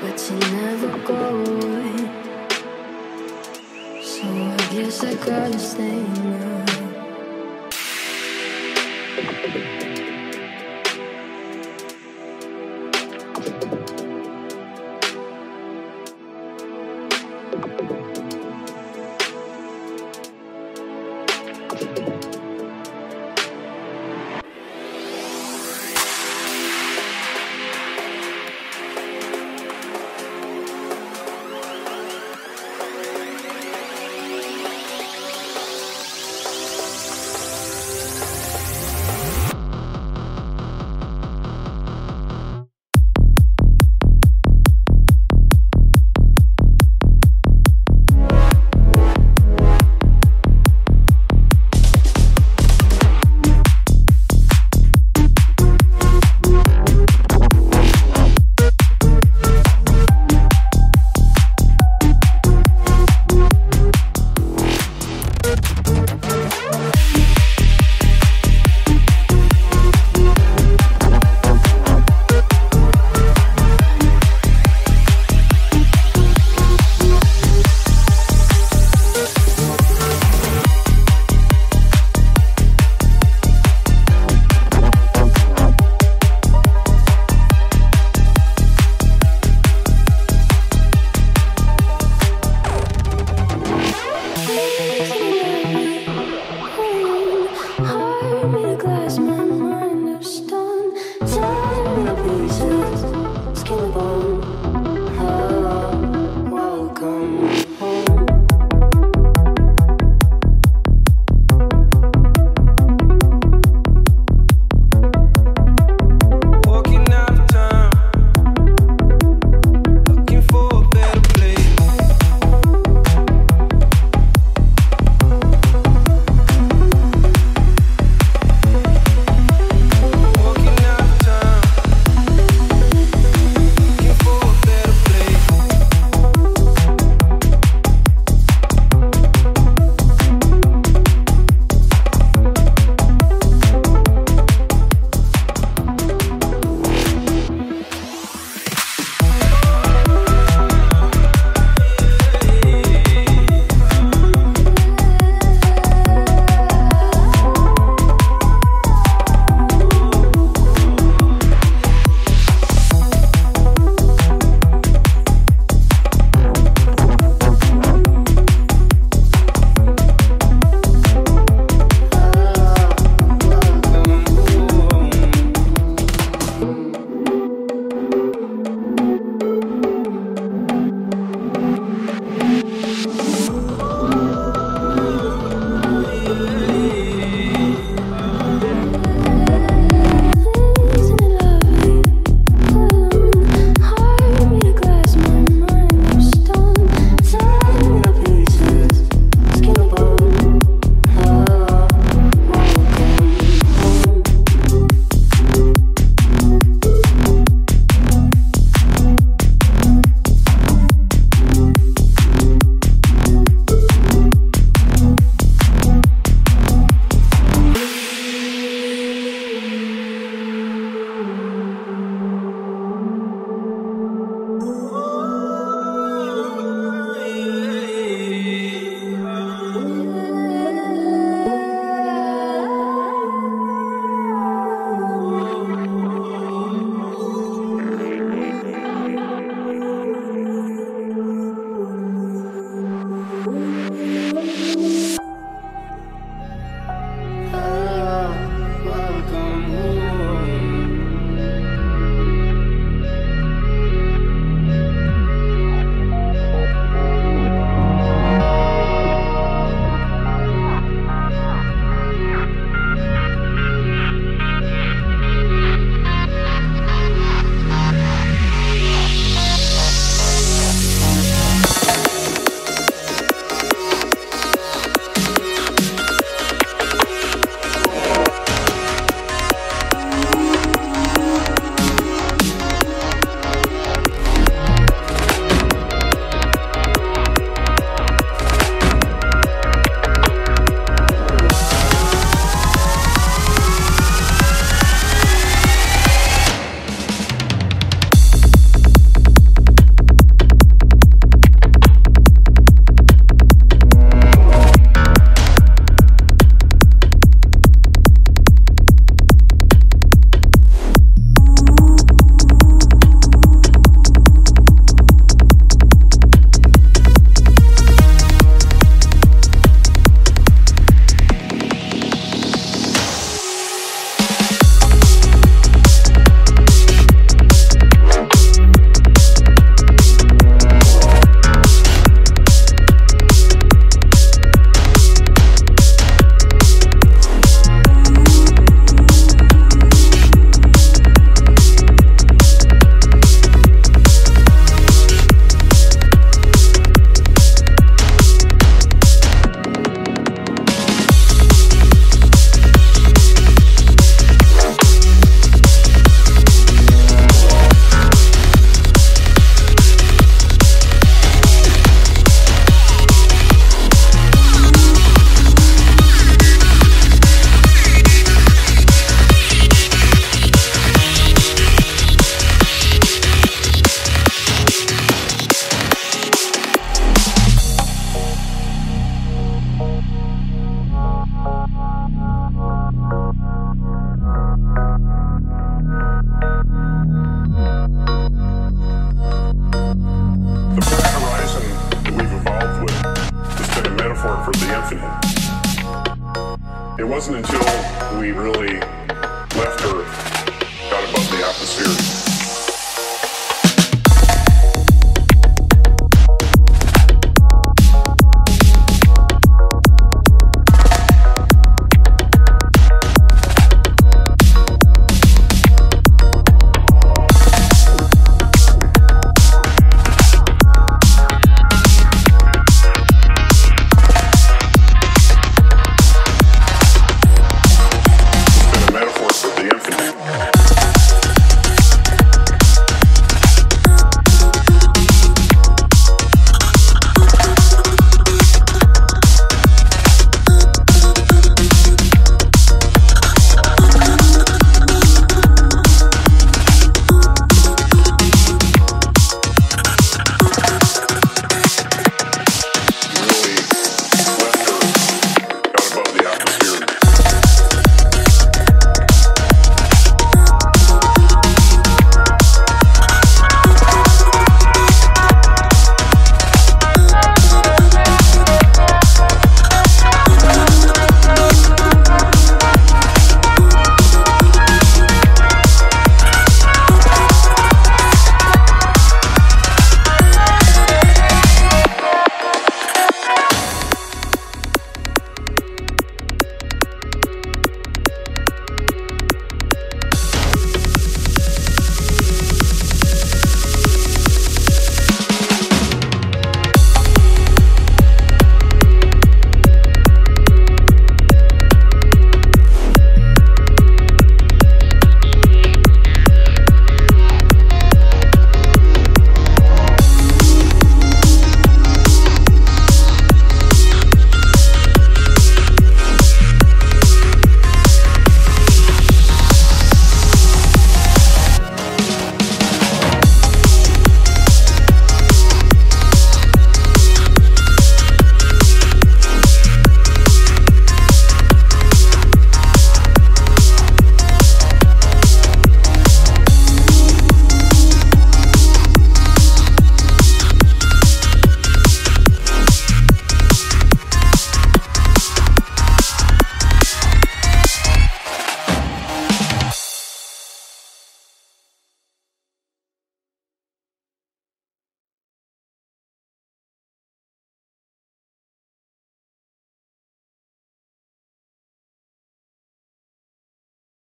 but you never go away. So I guess I gotta stay now.